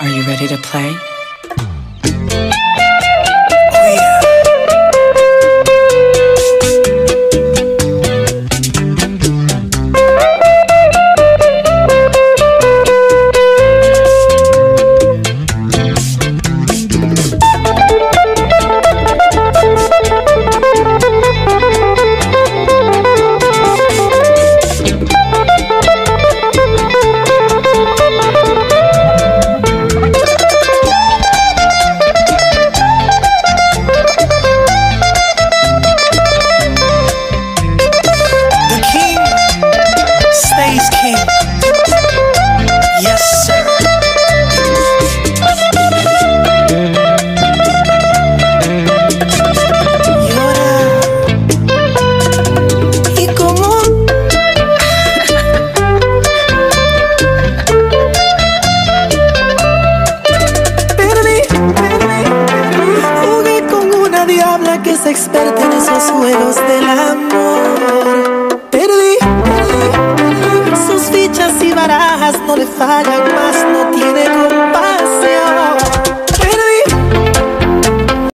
Are you ready to play? Que es experta en esos juegos del amor. Perdí. Sus fichas y barajas no le fallan más, no tiene como